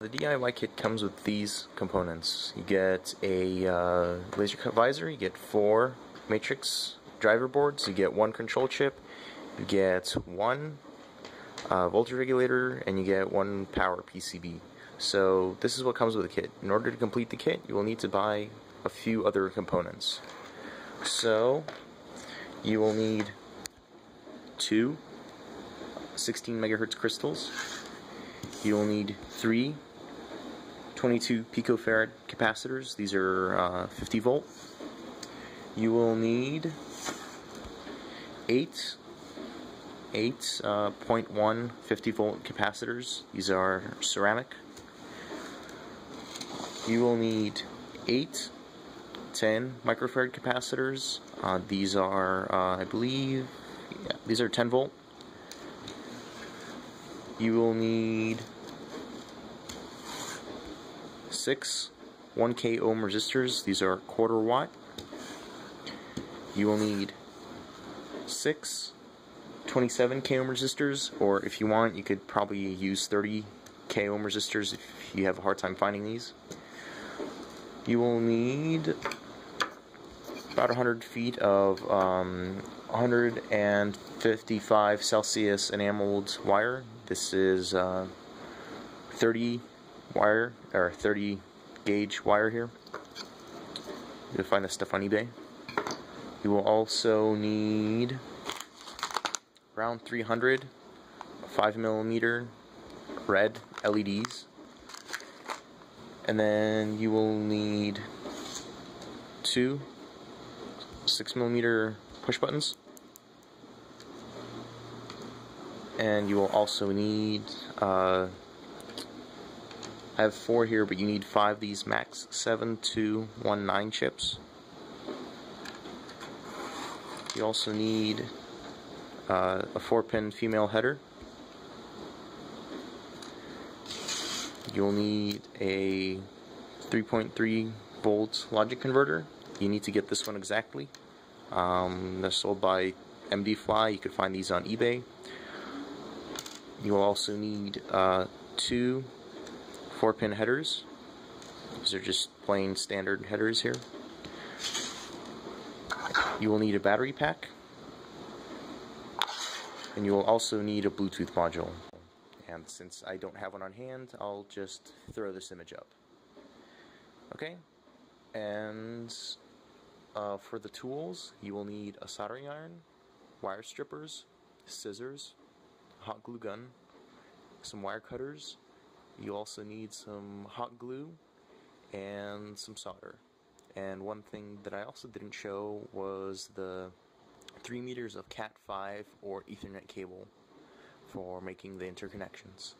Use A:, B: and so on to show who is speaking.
A: The DIY kit comes with these components. You get a uh, laser cut visor, you get four matrix driver boards, you get one control chip, you get one uh, voltage regulator, and you get one power PCB. So this is what comes with the kit. In order to complete the kit, you will need to buy a few other components. So you will need two 16 megahertz crystals. You will need three 22 picofarad capacitors. These are uh, 50 volt. You will need eight eight uh, 0.1 50 volt capacitors. These are ceramic. You will need eight 10 microfarad capacitors. Uh, these are, uh, I believe, yeah, these are 10 volt. You will need six 1k ohm resistors. These are quarter watt. You will need six 27k ohm resistors, or if you want, you could probably use 30k ohm resistors if you have a hard time finding these. You will need about 100 feet of um, 155 Celsius enameled wire. This is uh, 30 wire or 30 gauge wire here. You'll find this stuff on eBay. You will also need around 300 5 millimeter red LEDs. And then you will need two 6 millimeter push buttons. And you will also need uh, I have four here, but you need five of these Max 7219 chips. You also need uh, a 4-pin female header. You'll need a 3.3 volt logic converter. You need to get this one exactly. Um, they're sold by MD Fly. You could find these on eBay. You will also need uh, two 4 pin headers. These are just plain standard headers here. You will need a battery pack. And you will also need a Bluetooth module. And since I don't have one on hand, I'll just throw this image up. Okay? And uh, for the tools, you will need a soldering iron, wire strippers, scissors, hot glue gun, some wire cutters, you also need some hot glue and some solder. And one thing that I also didn't show was the 3 meters of Cat5 or Ethernet cable for making the interconnections.